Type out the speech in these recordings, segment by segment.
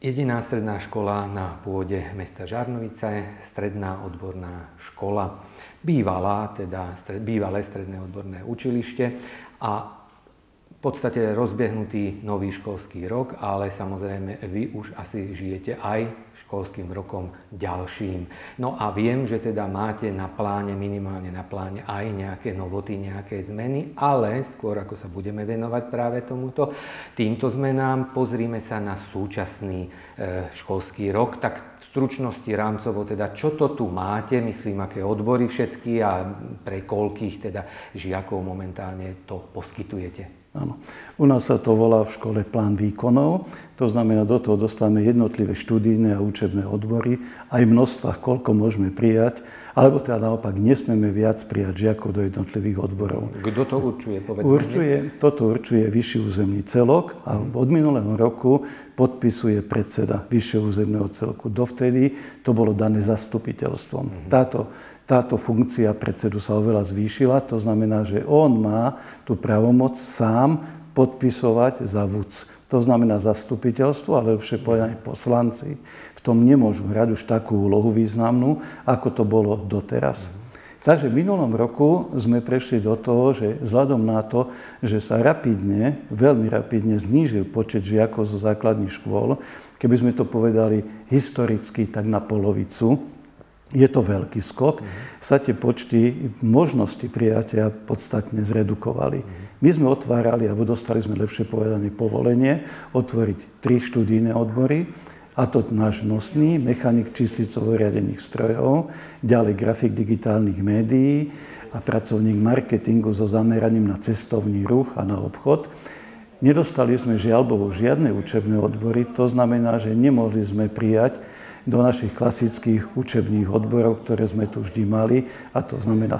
Jediná stredná škola na pôde mesta Žarnovice, stredná odborná škola, bývalá, teda bývalé stredné odborné učilište. A v podstate rozbehnutý nový školský rok, ale samozrejme vy už asi žijete aj školským rokom ďalším. No a viem, že teda máte na pláne, minimálne na pláne aj nejaké novoty, nejaké zmeny, ale skôr ako sa budeme venovať práve tomuto, týmto zmenám, pozrime sa na súčasný e, školský rok, tak v stručnosti rámcovo teda, čo to tu máte, myslím, aké odbory všetky a pre koľkých teda žiakov momentálne to poskytujete. Áno. U nás sa to volá v škole plán výkonov. To znamená, do toho dostávame jednotlivé študijné a učebné odbory, aj množstva, koľko môžeme prijať, alebo teda naopak nesmieme viac prijať žiakov do jednotlivých odborov. Kto to určuje? Povedzme určuje, toto určuje vyšší územný celok a od minulého roku podpisuje predseda vyššieho územného celku. Dovtedy to bolo dané zastupiteľstvom. Mm-hmm. Táto táto funkcia predsedu sa oveľa zvýšila. To znamená, že on má tú pravomoc sám podpisovať za VUC. To znamená zastupiteľstvo, ale lepšie povedané poslanci. V tom nemôžu hrať už takú úlohu významnú, ako to bolo doteraz. Takže v minulom roku sme prešli do toho, že vzhľadom na to, že sa rapidne, veľmi rapidne znížil počet žiakov zo základných škôl, keby sme to povedali historicky, tak na polovicu, je to veľký skok, mm-hmm. sa tie počty možnosti prijatia podstatne zredukovali. Mm-hmm. My sme otvárali, alebo dostali sme lepšie povedané povolenie, otvoriť tri študijné odbory, a to náš nosný, mechanik číslicovo riadených strojov, ďalej grafik digitálnych médií a pracovník marketingu so zameraním na cestovný ruch a na obchod. Nedostali sme žiaľ Bohu žiadne učebné odbory, to znamená, že nemohli sme prijať do našich klasických učebných odborov, ktoré sme tu vždy mali, a to znamená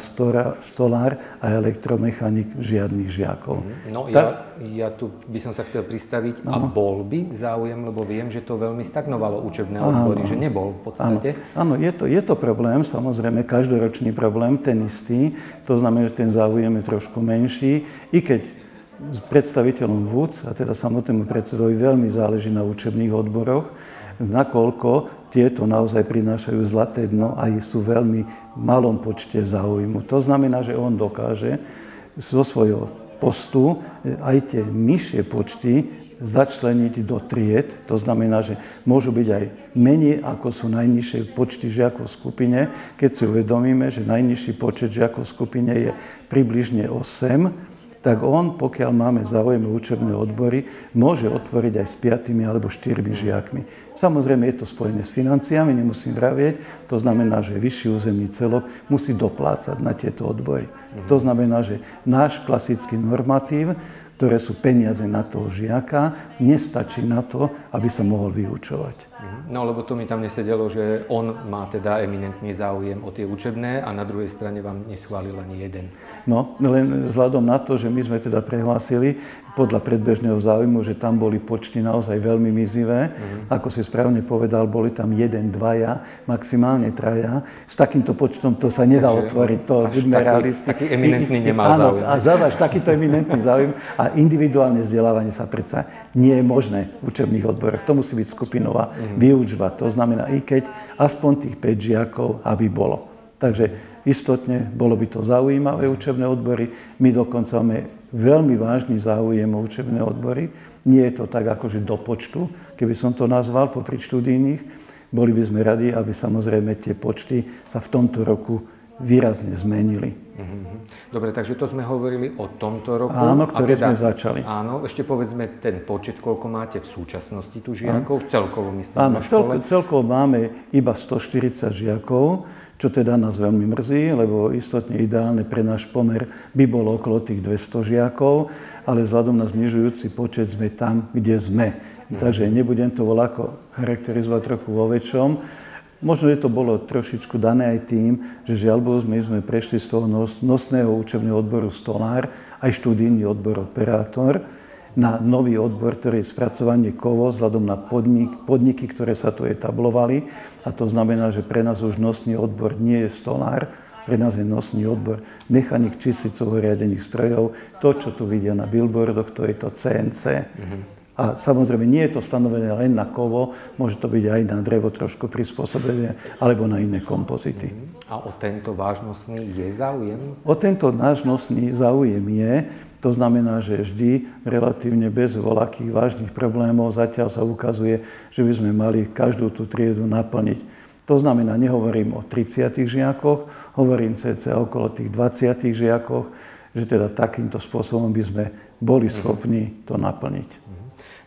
stolár a elektromechanik žiadnych žiakov. Mhm. No tak, ja, ja tu by som sa chcel pristaviť áno. a bol by záujem, lebo viem, že to veľmi stagnovalo učebné odbory, áno, že nebol v podstate. Áno, áno je, to, je to problém, samozrejme každoročný problém, ten istý, to znamená, že ten záujem je trošku menší, i keď s predstaviteľom VUC, a teda samotnému predsedovi veľmi záleží na učebných odboroch, nakoľko tieto naozaj prinášajú zlaté dno a sú veľmi malom počte záujmu. To znamená, že on dokáže zo svojho postu aj tie nižšie počty začleniť do tried. To znamená, že môžu byť aj menej, ako sú najnižšie počty žiakov v skupine. Keď si uvedomíme, že najnižší počet žiakov v skupine je približne 8, tak on, pokiaľ máme záujem učebné odbory, môže otvoriť aj s piatými alebo štyrmi žiakmi. Samozrejme je to spojené s financiami, nemusím vravieť. To znamená, že vyšší územný celok musí doplácať na tieto odbory. Mhm. To znamená, že náš klasický normatív ktoré sú peniaze na toho žiaka, nestačí na to, aby sa mohol vyučovať. Mhm. No lebo to mi tam nesedelo, že on má teda eminentný záujem o tie učebné a na druhej strane vám neschválil ani jeden. No, len vzhľadom na to, že my sme teda prehlásili podľa predbežného záujmu, že tam boli počty naozaj veľmi mizivé. Mm-hmm. Ako si správne povedal, boli tam jeden, dvaja, maximálne traja. S takýmto počtom to sa nedá Takže otvoriť, to buďme realisti. Taký eminentný nemá áno, záujem. A zadaš takýto eminentný záujem a individuálne vzdelávanie sa predsa nie je možné v učebných odboroch. To musí byť skupinová mm-hmm. Výučba. To znamená, i keď aspoň tých 5 žiakov, aby bolo. Takže istotne bolo by to zaujímavé učebné odbory. My dokonca máme veľmi vážny záujem o učebné odbory. Nie je to tak akože do počtu, keby som to nazval popri študijných. Boli by sme radi, aby samozrejme tie počty sa v tomto roku výrazne zmenili. Mhm. Dobre, takže to sme hovorili o tomto roku. Áno, ktoré teda, sme začali. Áno, ešte povedzme ten počet, koľko máte v súčasnosti tu žiakov, áno. celkovo myslím áno. Celko, celkovo máme iba 140 žiakov, čo teda nás veľmi mrzí, lebo istotne ideálne pre náš pomer by bolo okolo tých 200 žiakov, ale vzhľadom na znižujúci počet sme tam, kde sme. Mhm. Takže nebudem to voľako charakterizovať trochu vo väčšom, Možno, že to bolo trošičku dané aj tým, že žiaľ my sme prešli z toho nosného učebného odboru stolár aj študijný odbor operátor na nový odbor, ktorý je spracovanie kovo vzhľadom na podnik, podniky, ktoré sa tu etablovali. A to znamená, že pre nás už nosný odbor nie je stolár, pre nás je nosný odbor mechanik číslicovo riadených strojov. To, čo tu vidia na billboardoch, to je to CNC. Mm-hmm. A samozrejme nie je to stanovené len na kovo, môže to byť aj na drevo trošku prispôsobené, alebo na iné kompozity. A o tento vážnostný je záujem? O tento vážnostný záujem je, to znamená, že vždy relatívne bez voľakých vážnych problémov zatiaľ sa ukazuje, že by sme mali každú tú triedu naplniť. To znamená, nehovorím o 30 žiakoch, hovorím cca okolo tých 20 žiakoch, že teda takýmto spôsobom by sme boli mhm. schopní to naplniť.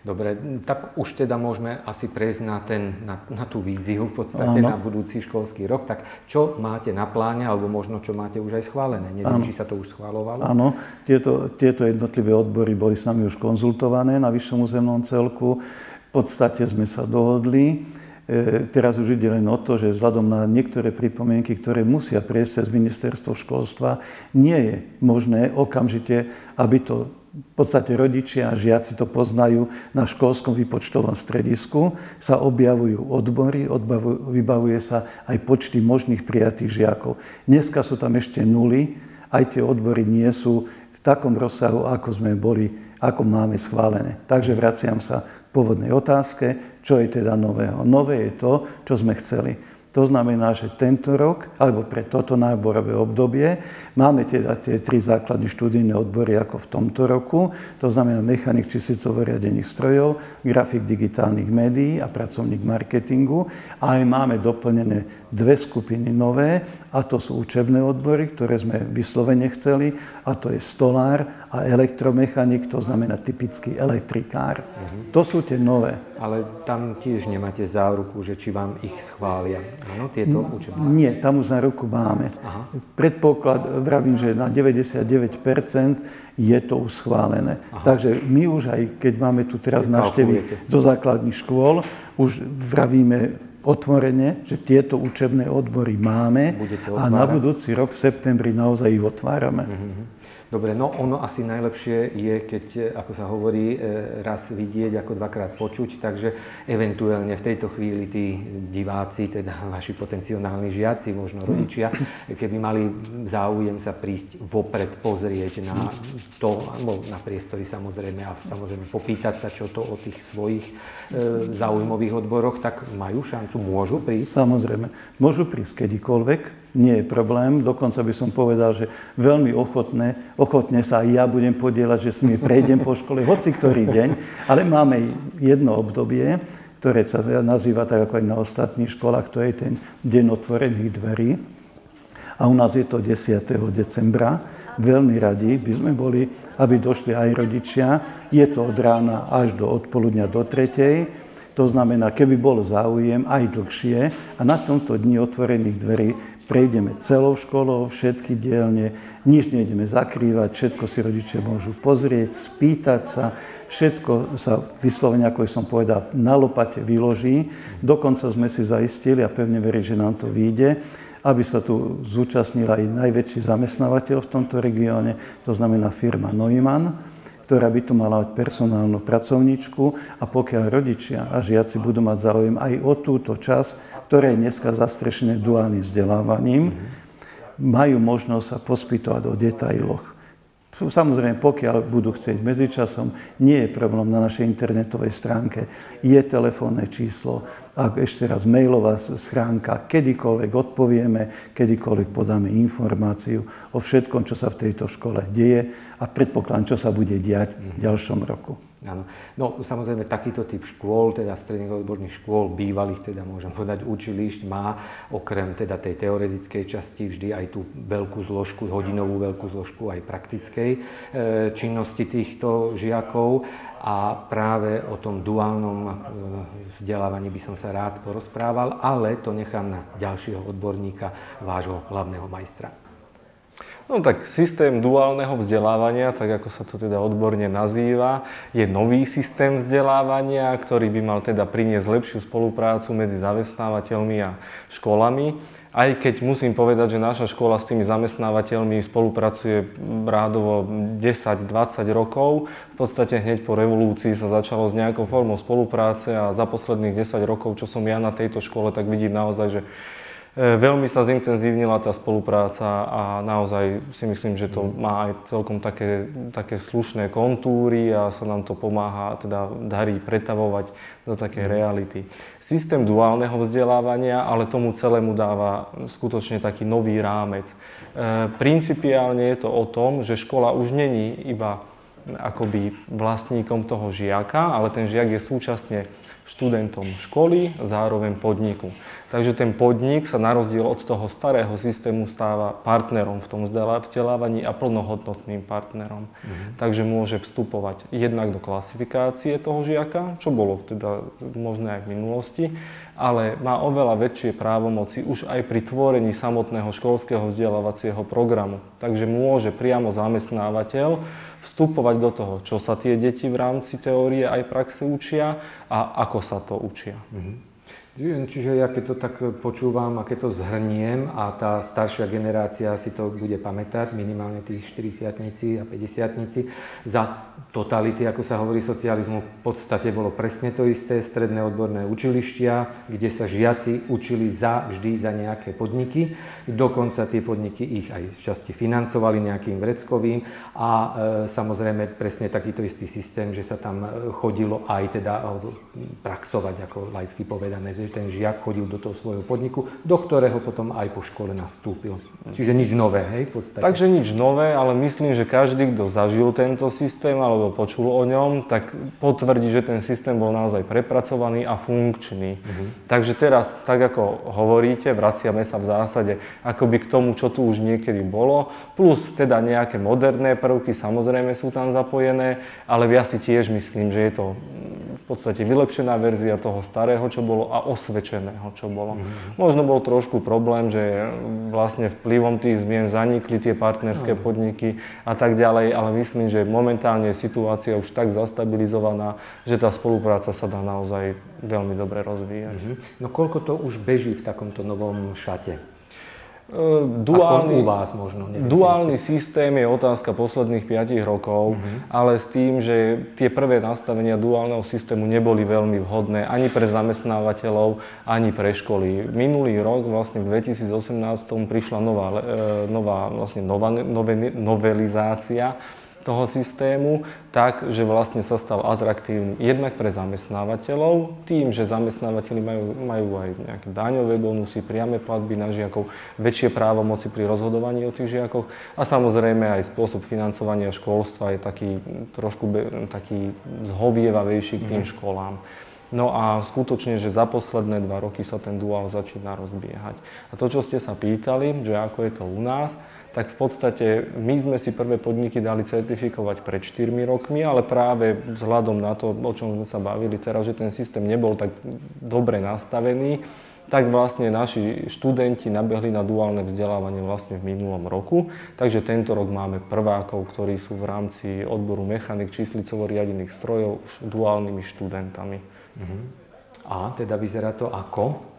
Dobre, tak už teda môžeme asi prejsť na, ten, na, na tú víziu v podstate Áno. na budúci školský rok. Tak čo máte na pláne, alebo možno čo máte už aj schválené? Neviem, Áno. či sa to už schválovalo. Áno, tieto, tieto jednotlivé odbory boli s nami už konzultované na vyššom územnom celku. V podstate sme sa dohodli. E, teraz už ide len o to, že vzhľadom na niektoré pripomienky, ktoré musia prejsť cez ministerstvo školstva, nie je možné okamžite, aby to v podstate rodičia a žiaci to poznajú na školskom výpočtovom stredisku, sa objavujú odbory, odbavujú, vybavuje sa aj počty možných prijatých žiakov. Dneska sú tam ešte nuly, aj tie odbory nie sú v takom rozsahu, ako sme boli, ako máme schválené. Takže vraciam sa k pôvodnej otázke, čo je teda nového. Nové je to, čo sme chceli. To znamená, že tento rok, alebo pre toto náborové obdobie, máme teda tie tri základné študijné odbory ako v tomto roku. To znamená mechanik číslicovoriadených strojov, grafik digitálnych médií a pracovník marketingu. A aj máme doplnené dve skupiny nové, a to sú učebné odbory, ktoré sme vyslovene chceli, a to je stolár a elektromechanik, to znamená typický elektrikár. Uh-huh. To sú tie nové. Ale tam tiež nemáte záruku, že či vám ich schvália. Áno, tieto učebné? Nie, tam už záruku máme. Aha. Predpoklad, vravím, že na 99% je to už schválené. Aha. Takže my už aj, keď máme tu teraz návštevy zo základných škôl, už vravíme otvorene, že tieto učebné odbory máme a na budúci rok v septembri naozaj ich otvárame. Uh-huh. Dobre, no ono asi najlepšie je, keď, e, ako sa hovorí, e, raz vidieť, ako dvakrát počuť, takže eventuálne v tejto chvíli tí diváci, teda vaši potenciálni žiaci, možno rodičia, keby mali záujem sa prísť vopred pozrieť na to, alebo na priestory samozrejme a samozrejme popýtať sa, čo to o tých svojich e, zaujímavých odboroch, tak majú šancu, môžu prísť? Samozrejme, môžu prísť kedykoľvek, nie je problém. Dokonca by som povedal, že veľmi ochotne, ochotne sa aj ja budem podielať, že s nimi prejdem po škole, hoci ktorý deň. Ale máme jedno obdobie, ktoré sa nazýva tak ako aj na ostatných školách, to je ten deň otvorených dverí. A u nás je to 10. decembra. Veľmi radi by sme boli, aby došli aj rodičia. Je to od rána až do odpoludňa do tretej. To znamená, keby bol záujem, aj dlhšie. A na tomto dni otvorených dverí prejdeme celou školou, všetky dielne, nič nejdeme zakrývať, všetko si rodičia môžu pozrieť, spýtať sa, všetko sa vyslovene, ako som povedal, na lopate vyloží. Dokonca sme si zaistili a pevne verím, že nám to vyjde, aby sa tu zúčastnil aj najväčší zamestnávateľ v tomto regióne, to znamená firma Neumann, ktorá by tu mala mať personálnu pracovníčku a pokiaľ rodičia a žiaci budú mať záujem aj o túto časť, ktoré je dneska zastrešené duálnym vzdelávaním, majú možnosť sa pospýtovať o detailoch. Samozrejme, pokiaľ budú chcieť medzičasom, nie je problém na našej internetovej stránke. Je telefónne číslo, ak ešte raz mailová schránka, kedykoľvek odpovieme, kedykoľvek podáme informáciu o všetkom, čo sa v tejto škole deje a predpokladám, čo sa bude diať v ďalšom roku. Áno. No samozrejme takýto typ škôl, teda stredných odborných škôl, bývalých, teda môžem povedať učilišť, má okrem teda tej teoretickej časti vždy aj tú veľkú zložku, hodinovú veľkú zložku aj praktickej e, činnosti týchto žiakov a práve o tom duálnom e, vzdelávaní by som sa rád porozprával, ale to nechám na ďalšieho odborníka, vášho hlavného majstra. No tak systém duálneho vzdelávania, tak ako sa to teda odborne nazýva, je nový systém vzdelávania, ktorý by mal teda priniesť lepšiu spoluprácu medzi zamestnávateľmi a školami. Aj keď musím povedať, že naša škola s tými zamestnávateľmi spolupracuje rádovo 10-20 rokov. V podstate hneď po revolúcii sa začalo s nejakou formou spolupráce a za posledných 10 rokov, čo som ja na tejto škole, tak vidím naozaj, že veľmi sa zintenzívnila tá spolupráca a naozaj si myslím, že to má aj celkom také, také slušné kontúry a sa nám to pomáha, teda darí pretavovať do takej reality. Systém duálneho vzdelávania ale tomu celému dáva skutočne taký nový rámec. E, principiálne je to o tom, že škola už není iba akoby vlastníkom toho žiaka, ale ten žiak je súčasne študentom školy, zároveň podniku. Takže ten podnik sa na rozdiel od toho starého systému stáva partnerom v tom vzdelávaní a plnohodnotným partnerom. Mhm. Takže môže vstupovať jednak do klasifikácie toho žiaka, čo bolo teda možné aj v minulosti, ale má oveľa väčšie právomoci už aj pri tvorení samotného školského vzdelávacieho programu. Takže môže priamo zamestnávateľ vstupovať do toho, čo sa tie deti v rámci teórie aj praxe učia a ako sa to učia. Mm-hmm. Čiže ja keď to tak počúvam a keď to zhrniem a tá staršia generácia si to bude pamätať, minimálne tí 40 a 50 za totality, ako sa hovorí socializmu, v podstate bolo presne to isté, stredné odborné učilištia, kde sa žiaci učili za, vždy za nejaké podniky. Dokonca tie podniky ich aj z časti financovali nejakým vreckovým a e, samozrejme presne takýto istý systém, že sa tam chodilo aj teda praxovať, ako laicky povedané, že ten žiak chodil do toho svojho podniku, do ktorého potom aj po škole nastúpil. Čiže nič nové, hej, v podstate. Takže nič nové, ale myslím, že každý, kto zažil tento systém alebo počul o ňom, tak potvrdí, že ten systém bol naozaj prepracovaný a funkčný. Uh-huh. Takže teraz, tak ako hovoríte, vraciame sa v zásade akoby k tomu, čo tu už niekedy bolo, plus teda nejaké moderné prvky, samozrejme sú tam zapojené, ale ja si tiež myslím, že je to v podstate vylepšená verzia toho starého, čo bolo a osvedčeného, čo bolo. Mm-hmm. Možno bol trošku problém, že vlastne vplyvom tých zmien zanikli tie partnerské mm-hmm. podniky a tak ďalej, ale myslím, že momentálne je situácia už tak zastabilizovaná, že tá spolupráca sa dá naozaj veľmi dobre rozvíjať. Mm-hmm. No koľko to už beží v takomto novom šate? Duálny, u vás možno. Neviem, duálny systém je otázka posledných 5 rokov, uh-huh. ale s tým, že tie prvé nastavenia duálneho systému neboli veľmi vhodné ani pre zamestnávateľov, ani pre školy. Minulý rok, vlastne v 2018, prišla nová, e, nová, vlastne nová novelizácia toho systému tak, že vlastne sa stal atraktívny jednak pre zamestnávateľov, tým, že zamestnávateľi majú, majú aj nejaké daňové bonusy, priame platby na žiakov, väčšie právomoci pri rozhodovaní o tých žiakoch a samozrejme aj spôsob financovania školstva je taký trošku taký zhovievavejší k tým mm. školám. No a skutočne, že za posledné dva roky sa ten duál začína rozbiehať. A to, čo ste sa pýtali, že ako je to u nás, tak v podstate my sme si prvé podniky dali certifikovať pred 4 rokmi, ale práve vzhľadom na to, o čom sme sa bavili teraz, že ten systém nebol tak dobre nastavený, tak vlastne naši študenti nabehli na duálne vzdelávanie vlastne v minulom roku. Takže tento rok máme prvákov, ktorí sú v rámci odboru mechanik číslicovo riadených strojov už duálnymi študentami. Uh-huh. A teda vyzerá to ako?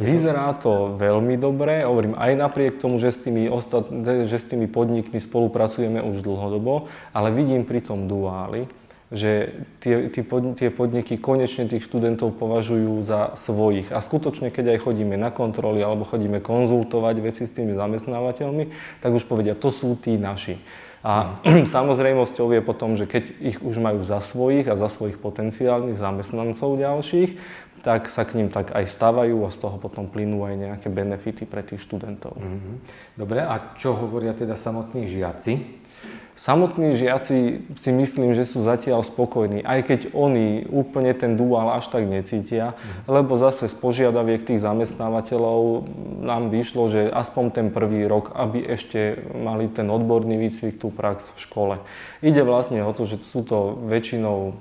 Vyzerá to veľmi dobre, hovorím aj napriek tomu, že s, tými ostat... že s tými podnikmi spolupracujeme už dlhodobo, ale vidím pri tom duáli, že tie, tie, pod, tie podniky konečne tých študentov považujú za svojich. A skutočne, keď aj chodíme na kontroly alebo chodíme konzultovať veci s tými zamestnávateľmi, tak už povedia, to sú tí naši. A samozrejmosťou je potom, že keď ich už majú za svojich a za svojich potenciálnych zamestnancov ďalších, tak sa k ním tak aj stavajú a z toho potom plynú aj nejaké benefity pre tých študentov. Mm-hmm. Dobre, a čo hovoria teda samotní žiaci? Samotní žiaci si myslím, že sú zatiaľ spokojní, aj keď oni úplne ten duál až tak necítia, mm. lebo zase z požiadaviek tých zamestnávateľov nám vyšlo, že aspoň ten prvý rok, aby ešte mali ten odborný výcvik, tú prax v škole. Ide vlastne o to, že sú to väčšinou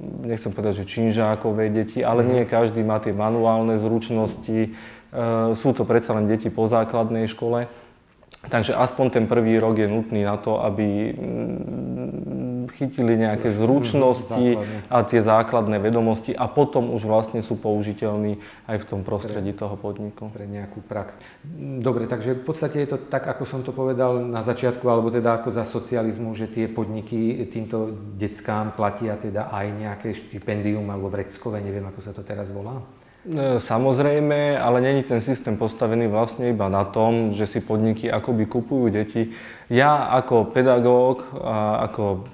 nechcem povedať, že činžákové deti, ale mhm. nie každý má tie manuálne zručnosti. E, sú to predsa len deti po základnej škole. Takže aspoň ten prvý rok je nutný na to, aby mm, chytili nejaké zručnosti a tie základné vedomosti a potom už vlastne sú použiteľní aj v tom prostredí pre, toho podniku. Pre nejakú prax. Dobre, takže v podstate je to tak, ako som to povedal na začiatku, alebo teda ako za socializmu, že tie podniky týmto deckám platia teda aj nejaké štipendium alebo vreckové, neviem, ako sa to teraz volá. E, samozrejme, ale není ten systém postavený vlastne iba na tom, že si podniky akoby kupujú deti. Ja ako pedagóg a ako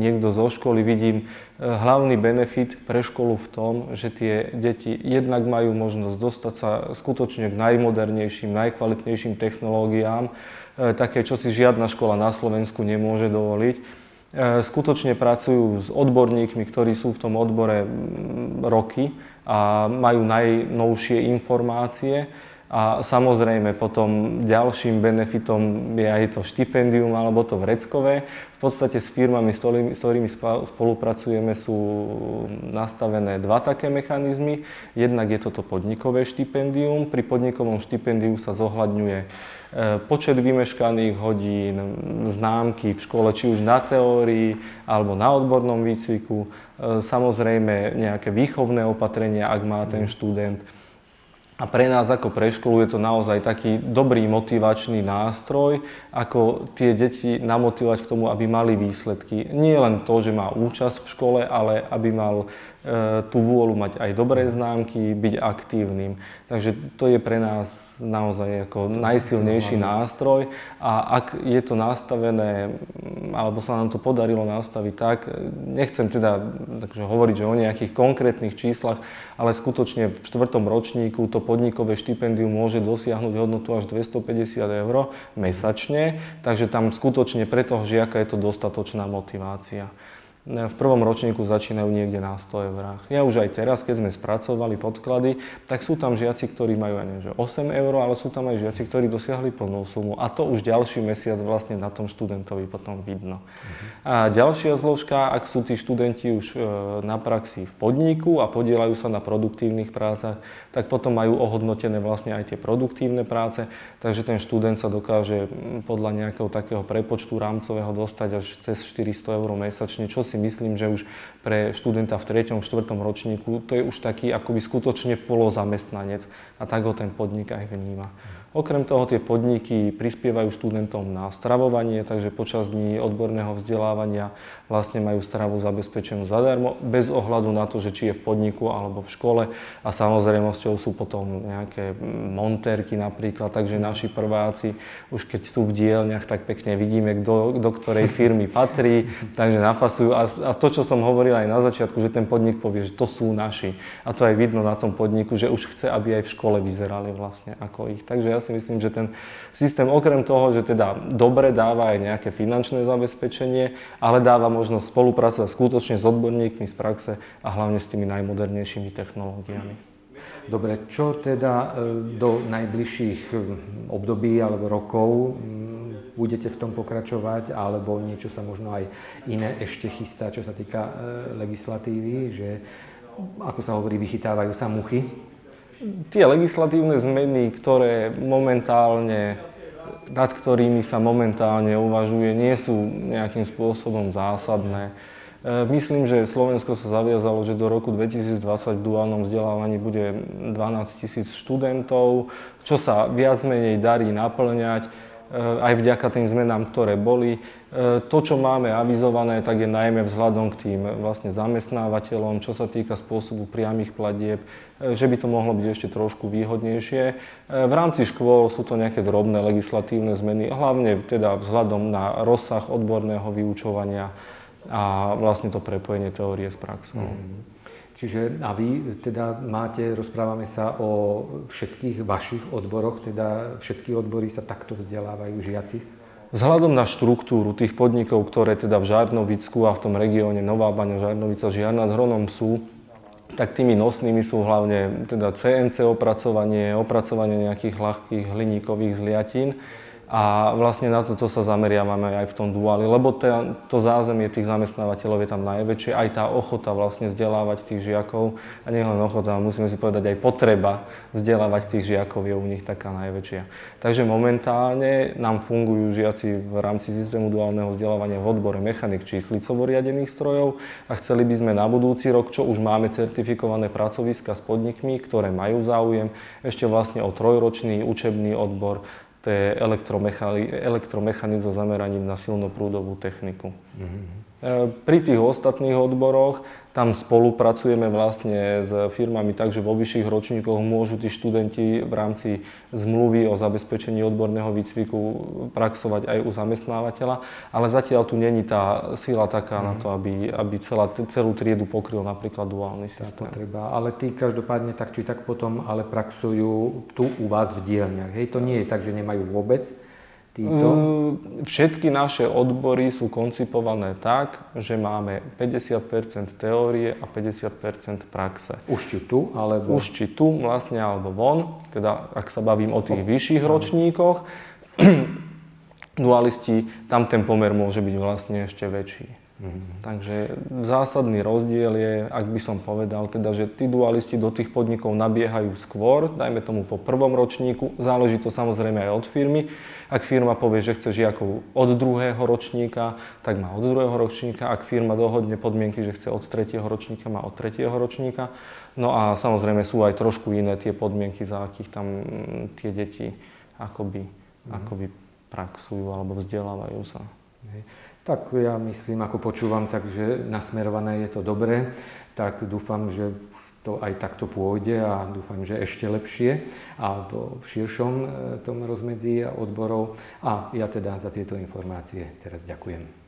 niekto zo školy vidím e, hlavný benefit pre školu v tom, že tie deti jednak majú možnosť dostať sa skutočne k najmodernejším, najkvalitnejším technológiám, e, také, čo si žiadna škola na Slovensku nemôže dovoliť. Skutočne pracujú s odborníkmi, ktorí sú v tom odbore roky a majú najnovšie informácie. A samozrejme potom ďalším benefitom je aj to štipendium alebo to vreckové. V podstate s firmami, s ktorými spolupracujeme, sú nastavené dva také mechanizmy. Jednak je toto podnikové štipendium. Pri podnikovom štipendiu sa zohľadňuje e, počet vymeškaných hodín, známky v škole, či už na teórii alebo na odbornom výcviku. E, samozrejme nejaké výchovné opatrenia, ak má ten študent a pre nás ako pre školu je to naozaj taký dobrý motivačný nástroj, ako tie deti namotivovať k tomu, aby mali výsledky. Nie len to, že má účasť v škole, ale aby mal E, tú vôľu mať aj dobré známky, byť aktívnym. Takže to je pre nás naozaj ako najsilnejší nástroj a ak je to nastavené, alebo sa nám to podarilo nastaviť tak, nechcem teda takže hovoriť že o nejakých konkrétnych číslach, ale skutočne v štvrtom ročníku to podnikové štipendium môže dosiahnuť hodnotu až 250 eur mesačne, takže tam skutočne pre toho žiaka je to dostatočná motivácia v prvom ročníku začínajú niekde na 100 eurách. Ja už aj teraz, keď sme spracovali podklady, tak sú tam žiaci, ktorí majú ja neviem, 8 eur, ale sú tam aj žiaci, ktorí dosiahli plnú sumu. A to už ďalší mesiac vlastne na tom študentovi potom vidno. Uh-huh. A ďalšia zložka, ak sú tí študenti už e, na praxi v podniku a podielajú sa na produktívnych prácach, tak potom majú ohodnotené vlastne aj tie produktívne práce, takže ten študent sa dokáže podľa nejakého takého prepočtu rámcového dostať až cez 400 eur mesačne, čo si myslím, že už pre študenta v 3. 4. ročníku to je už taký akoby skutočne polozamestnanec a tak ho ten podnik aj vníma. Okrem toho tie podniky prispievajú študentom na stravovanie, takže počas dní odborného vzdelávania vlastne majú stravu zabezpečenú zadarmo, bez ohľadu na to, že či je v podniku alebo v škole. A samozrejmosťou sú potom nejaké montérky napríklad, takže naši prváci, už keď sú v dielňach, tak pekne vidíme, kto do ktorej firmy patrí, takže nafasujú. A, a to, čo som hovoril aj na začiatku, že ten podnik povie, že to sú naši. A to aj vidno na tom podniku, že už chce, aby aj v škole vyzerali vlastne ako ich. Takže ja si myslím, že ten systém okrem toho, že teda dobre dáva aj nejaké finančné zabezpečenie, ale dáva možnosť spolupracovať skutočne s odborníkmi z praxe a hlavne s tými najmodernejšími technológiami. Dobre, čo teda e, do najbližších e, období alebo rokov budete v tom pokračovať, alebo niečo sa možno aj iné ešte chystá, čo sa týka e, legislatívy, že ako sa hovorí, vychytávajú sa muchy tie legislatívne zmeny, ktoré momentálne, nad ktorými sa momentálne uvažuje, nie sú nejakým spôsobom zásadné. E, myslím, že Slovensko sa zaviazalo, že do roku 2020 v duálnom vzdelávaní bude 12 tisíc študentov, čo sa viac menej darí naplňať. Eh, aj vďaka tým zmenám, ktoré boli. Eh, to, čo máme avizované, tak je najmä vzhľadom k tým vlastne zamestnávateľom, čo sa týka spôsobu priamých platieb, eh, že by to mohlo byť ešte trošku výhodnejšie. V rámci škôl sú to nejaké drobné legislatívne zmeny, hlavne teda vzhľadom na rozsah odborného vyučovania a vlastne to prepojenie teórie s praxou. Mm. Čiže a vy teda máte, rozprávame sa o všetkých vašich odboroch, teda všetky odbory sa takto vzdelávajú žiaci? Vzhľadom na štruktúru tých podnikov, ktoré teda v Žarnovicku a v tom regióne Nová Baňa, Žarnovica, Žiar nad Hronom sú, tak tými nosnými sú hlavne teda CNC opracovanie, opracovanie nejakých ľahkých hliníkových zliatín a vlastne na toto sa zameriavame aj v tom duáli, lebo to, to zázemie tých zamestnávateľov je tam najväčšie, aj tá ochota vlastne vzdelávať tých žiakov, a nie len ochota, musíme si povedať aj potreba vzdelávať tých žiakov je u nich taká najväčšia. Takže momentálne nám fungujú žiaci v rámci systému duálneho vzdelávania v odbore mechanik číslicovo riadených strojov a chceli by sme na budúci rok, čo už máme certifikované pracoviska s podnikmi, ktoré majú záujem, ešte vlastne o trojročný učebný odbor to je elektromechanik so zameraním na silnoprúdovú techniku. Mm-hmm. Pri tých ostatných odboroch tam spolupracujeme vlastne s firmami tak, že vo vyšších ročníkoch môžu tí študenti v rámci zmluvy o zabezpečení odborného výcviku praxovať aj u zamestnávateľa, ale zatiaľ tu není tá sila taká mm. na to, aby, aby celá, celú triedu pokryl napríklad duálny systém. to treba. Ale tí každopádne tak či tak potom ale praxujú tu u vás v dielňach. Hej, to nie je tak, že nemajú vôbec títo? Všetky naše odbory sú koncipované tak, že máme 50% teórie a 50% praxe. Už či tu, alebo? Už či tu, vlastne, alebo von. Teda, ak sa bavím o tých vyšších ročníkoch, dualisti, tam ten pomer môže byť vlastne ešte väčší. Mm-hmm. Takže zásadný rozdiel je, ak by som povedal, teda, že tí dualisti do tých podnikov nabiehajú skôr, dajme tomu po prvom ročníku, záleží to samozrejme aj od firmy. Ak firma povie, že chce žiakov od druhého ročníka, tak má od druhého ročníka. Ak firma dohodne podmienky, že chce od tretieho ročníka, má od tretieho ročníka. No a samozrejme sú aj trošku iné tie podmienky, za akých tam mm, tie deti akoby, mm-hmm. akoby praxujú alebo vzdelávajú sa. Hej. Tak ja myslím, ako počúvam, takže nasmerované je to dobré, tak dúfam, že to aj takto pôjde a dúfam, že ešte lepšie a v, širšom e, tom rozmedzi odborov. A ja teda za tieto informácie teraz. Ďakujem.